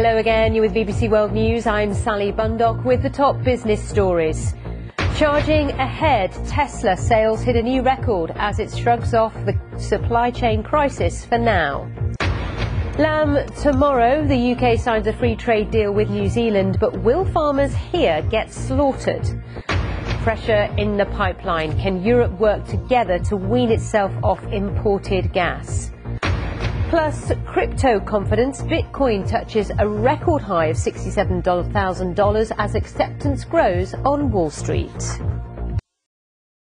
Hello again, you're with BBC World News. I'm Sally Bundock with the top business stories. Charging ahead, Tesla sales hit a new record as it shrugs off the supply chain crisis for now. Lamb tomorrow, the UK signs a free trade deal with New Zealand, but will farmers here get slaughtered? Pressure in the pipeline. Can Europe work together to wean itself off imported gas? Plus, crypto confidence. Bitcoin touches a record high of $67,000 as acceptance grows on Wall Street.